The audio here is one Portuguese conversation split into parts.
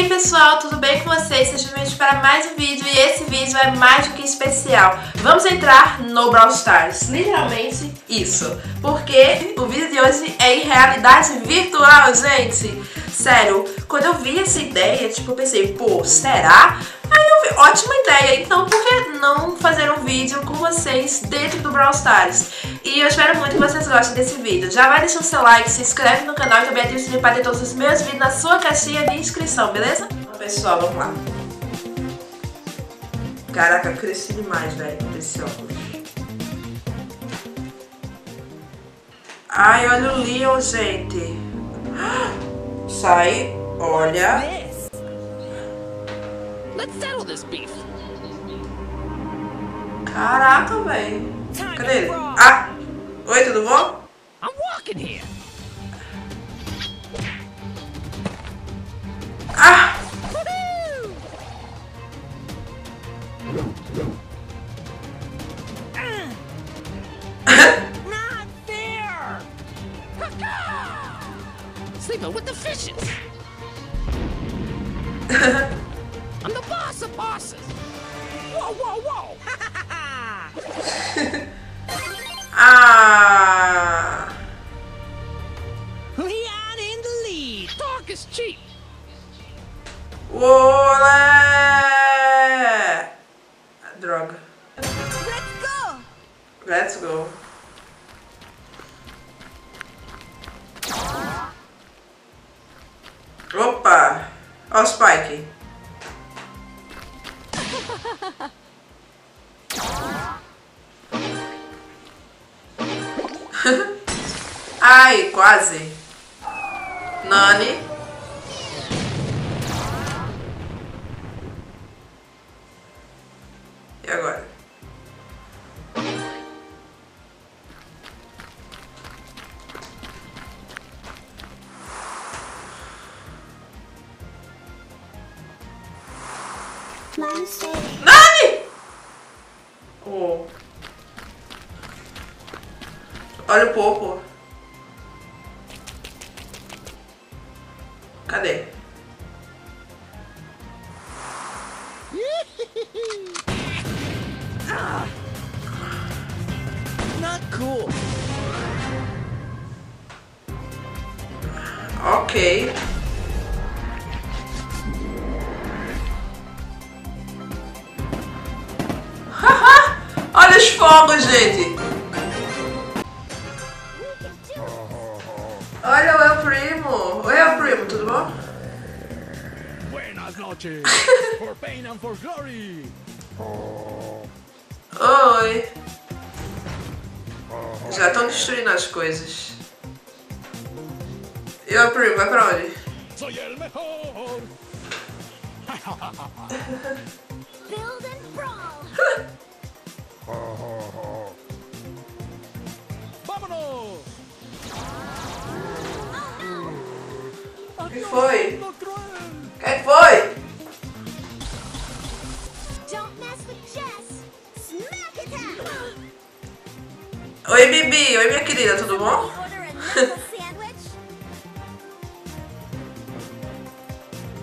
aí pessoal, tudo bem com vocês? Sejam bem-vindos para mais um vídeo e esse vídeo é mais do que especial. Vamos entrar no Brawl Stars, literalmente isso, porque o vídeo de hoje é em realidade virtual, gente. Sério, quando eu vi essa ideia, tipo, eu pensei, pô, será? Aí eu vi, ótima ideia, então por que não fazer vídeo com vocês dentro do Brawl Stars? E eu espero muito que vocês gostem desse vídeo. Já vai deixando seu like, se inscreve no canal e também ativa o sininho para ter todos os meus vídeos na sua caixinha de inscrição, beleza? Pessoal, vamos lá. Caraca, cresci demais, velho, esse óculos. Ai, olha o Leon, gente. Sai, olha. Let's settle this beef. Caraca, velho. Cadê ele? Ah! Oi, tudo bom? I'm walking here. Ó Spike. Nani! Oh. Olha o popo. Cadê? Not cool. Ok. Os fogos, gente! Olha o El Primo! Oi, El Primo, tudo bom? Buenas noches. for pain and for glory. Oi! Já estão destruindo as coisas. E o El Primo, vai pra onde? Soy el mejor. Build and brawl. foi? O que foi? Oi, Bibi! Oi, minha querida, tudo bom?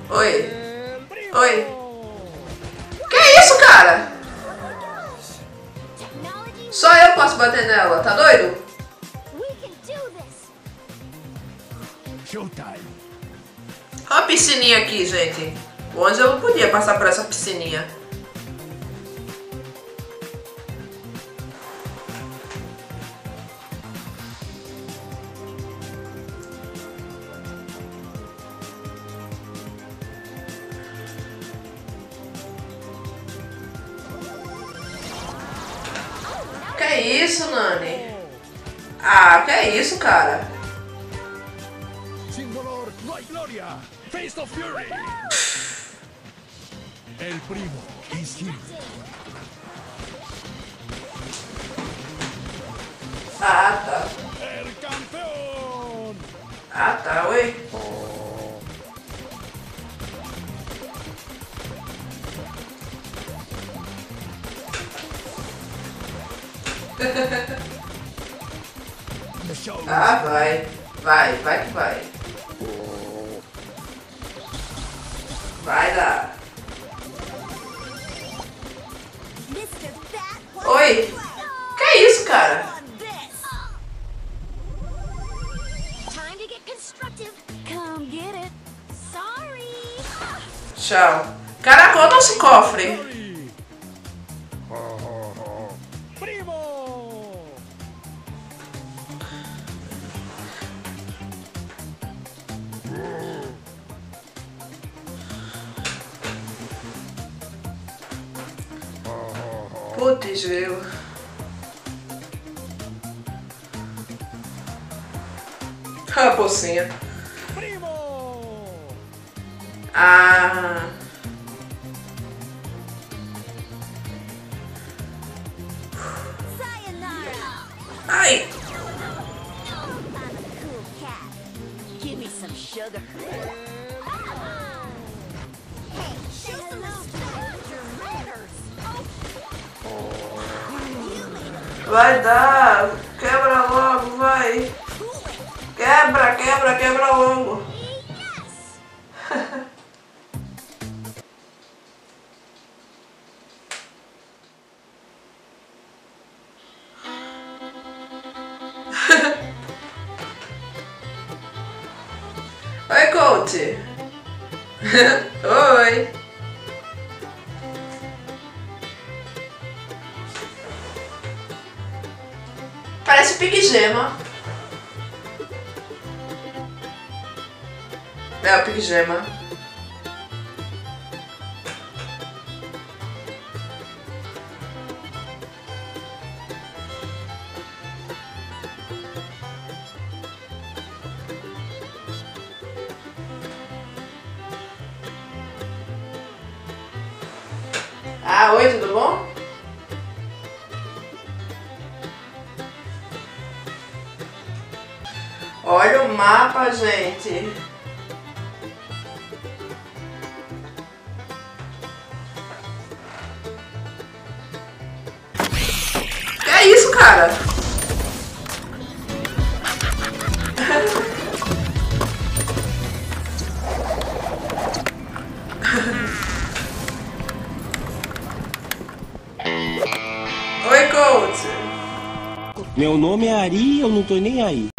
Oi! Oi! Que isso, cara? Só eu posso bater nela, tá doido? We can do this. Showtime. Olha a piscininha aqui, gente. O Ângelo podia passar por essa piscininha. Que isso, Nani? Ah, que isso, cara? Face of fury. El primo is here. Ah, tá. El campeón. Ah, tá, show. Ah, vai. Vai, vai que vai. Que é isso, cara? Tchau. Caraca, olha o nosso cofre. Putz, grilo. Ah, pocinha. Primo. Ah. Ai. I'm a cool cat. Give me some sugar. Vai dar. Quebra logo, vai. Quebra, quebra, quebra logo. Oi, coach. Oi. Pique Gema. É o Pique Gema. Ah, oi, tudo bom? Olha o mapa, gente. É isso, cara? Oi, coach. Meu nome é Ari e eu não tô nem aí.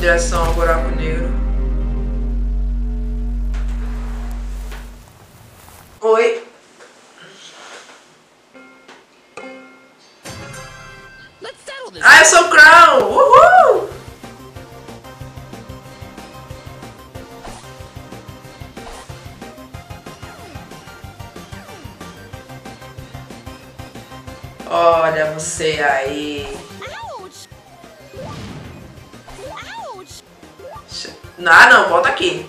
Direção ao buraco negro? Oi. Let's settle this. Ah, eu sou o Crown! Uhul! Olha você aí. Ah, não, volta aqui.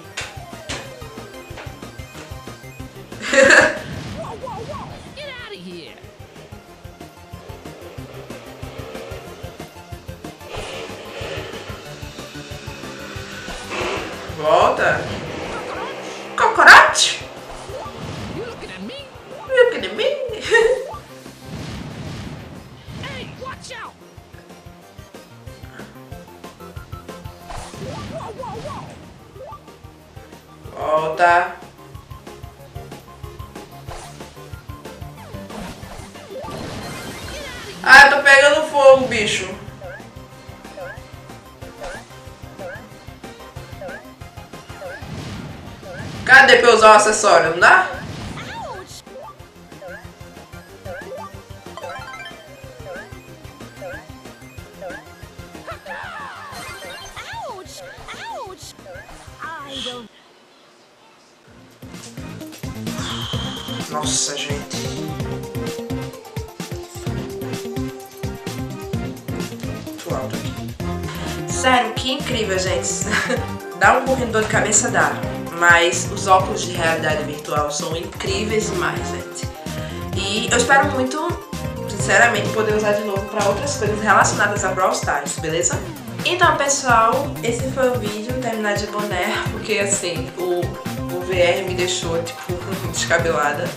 Ah, eu tô pegando fogo, bicho. Cadê pra eu usar o acessório? Não dá? Nossa, gente. Sério, que incrível, gente. dá um pouquinho de dor de cabeça, dá. Mas os óculos de realidade virtual são incríveis demais, gente. E eu espero muito, sinceramente, poder usar de novo para outras coisas relacionadas a Brawl Stars, beleza? Então, pessoal, esse foi o vídeo, terminar de boné, porque assim, o, o VR me deixou, tipo, descabelada.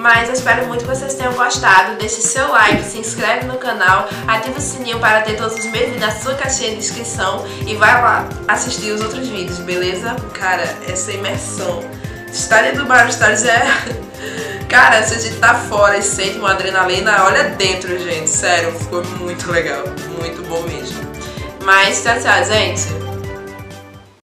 Mas eu espero muito que vocês tenham gostado. Deixe seu like, se inscreve no canal, ativa o sininho para ter todos os meus vídeos na sua caixinha de inscrição e vai lá assistir os outros vídeos, beleza? Cara, essa imersão. História do Mario Stars é... Cara, se a gente tá fora e sente uma adrenalina, olha dentro, gente. Sério, ficou muito legal. Muito bom mesmo. Mas tchau, tchau, gente.